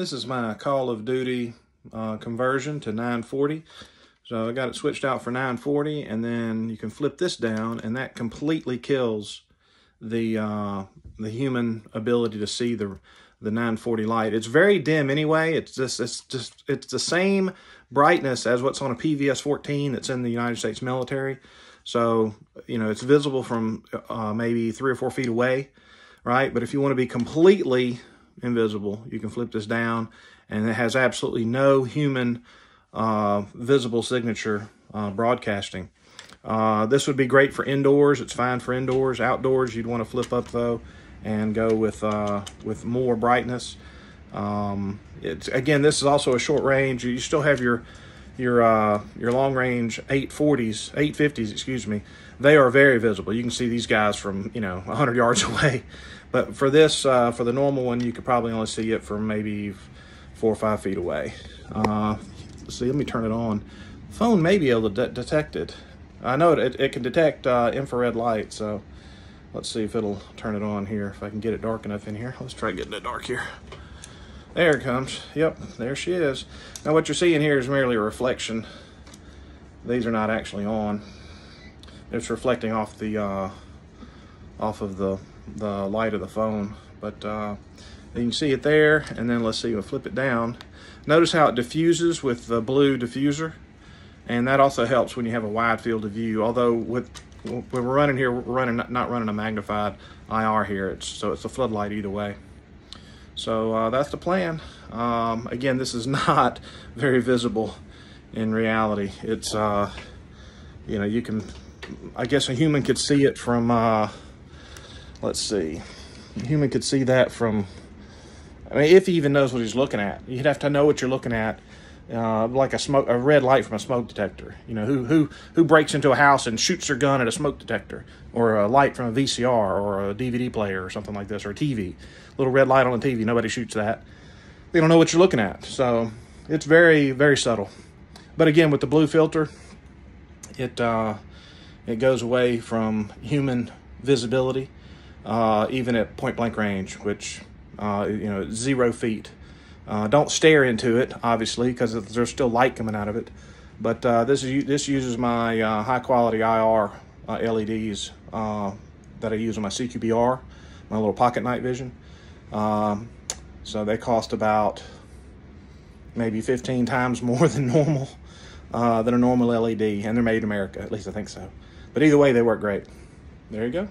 This is my Call of Duty uh, conversion to 940. So I got it switched out for 940 and then you can flip this down and that completely kills the uh, the human ability to see the the 940 light. It's very dim anyway. It's just it's just it's the same brightness as what's on a PVS 14 that's in the United States military. So, you know, it's visible from uh, maybe three or four feet away, right? But if you want to be completely invisible. You can flip this down and it has absolutely no human uh, visible signature uh, broadcasting. Uh, this would be great for indoors. It's fine for indoors. Outdoors, you'd want to flip up though and go with uh, with more brightness. Um, it's again, this is also a short range. You still have your your uh, your long range 840s, 850s, excuse me. They are very visible. You can see these guys from you know 100 yards away. But for this, uh, for the normal one, you could probably only see it from maybe four or five feet away. Uh, see, let me turn it on. Phone may be able to de detect it. I know it, it can detect uh, infrared light, so let's see if it'll turn it on here, if I can get it dark enough in here. Let's try getting it dark here. There it comes. Yep, there she is. Now what you're seeing here is merely a reflection. These are not actually on. It's reflecting off the uh, off of the the light of the phone. But uh, you can see it there, and then let's see, we'll flip it down. Notice how it diffuses with the blue diffuser, and that also helps when you have a wide field of view. Although with when we're running here, we're running not running a magnified IR here, it's, so it's a floodlight either way. So uh, that's the plan. Um, again, this is not very visible in reality. It's, uh, you know, you can, I guess a human could see it from, uh, let's see, a human could see that from, I mean, if he even knows what he's looking at. You'd have to know what you're looking at. Uh, like a smoke, a red light from a smoke detector. You know, who who who breaks into a house and shoots their gun at a smoke detector, or a light from a VCR or a DVD player or something like this, or a TV, little red light on the TV. Nobody shoots that. They don't know what you're looking at, so it's very very subtle. But again, with the blue filter, it uh, it goes away from human visibility, uh, even at point blank range, which uh, you know zero feet. Uh, don't stare into it, obviously, because there's still light coming out of it. But uh, this is this uses my uh, high quality IR uh, LEDs uh, that I use on my CQBR, my little pocket night vision. Um, so they cost about maybe 15 times more than normal, uh, than a normal LED, and they're made in America. At least I think so. But either way, they work great. There you go.